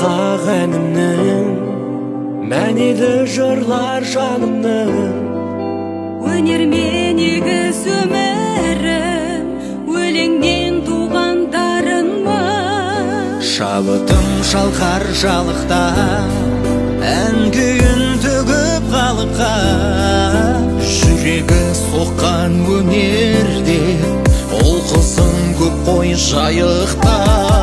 асқақ әнімнің мәнеді жырлар жанымның өнермен егіз өмірім өлеңнен туған дарынма шабытым шалқар жалықта ән күйін төгіп халыққа жүрегі соққан өнерде ол қызым көп қой жайықта